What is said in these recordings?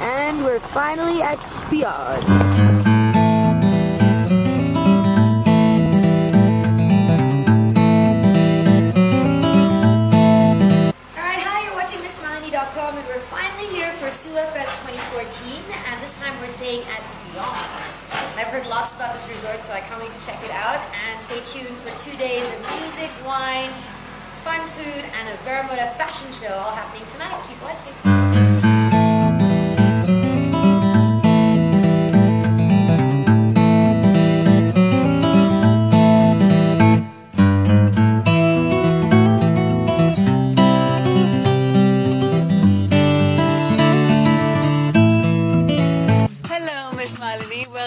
And we're finally at Beyond. Alright, hi, you're watching MissMalini.com and we're finally here for Sula Fest 2014 and this time we're staying at Beyond. I've heard lots about this resort so I can't wait to check it out and stay tuned for two days of music, wine, fun food and a Vero Moda fashion show all happening tonight. Keep watching.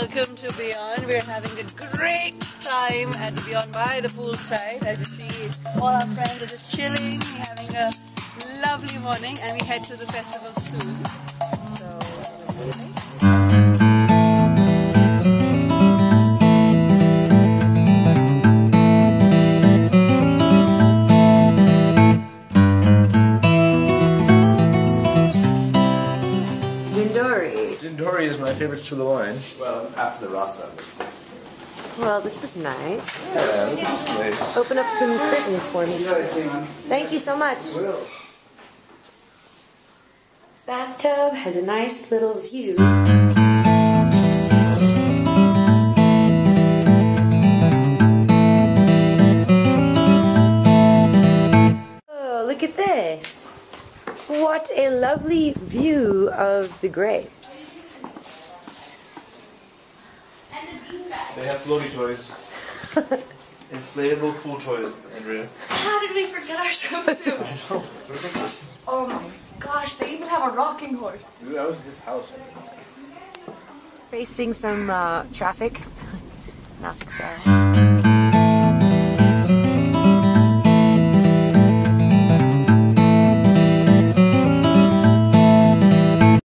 Welcome to Beyond. We're having a great time at Beyond by the poolside. As you see, all our friends are just chilling, having a lovely morning, and we head to the festival soon. So, see you later. Gindori. Dindori is my favorite Sula wine. Well, after the Rasa. Well, this is nice. Yeah, look at this place. Open up some curtains for me. Thank you so much. Bathtub has a nice little view. Oh, look at this. What a lovely view of the grapes. They have floaty toys. Inflatable pool toys, Andrea. How did we forget our swimsuits? Oh, my gosh, they even have a rocking horse. Dude, that was his house. Facing some uh, traffic. Nasik style.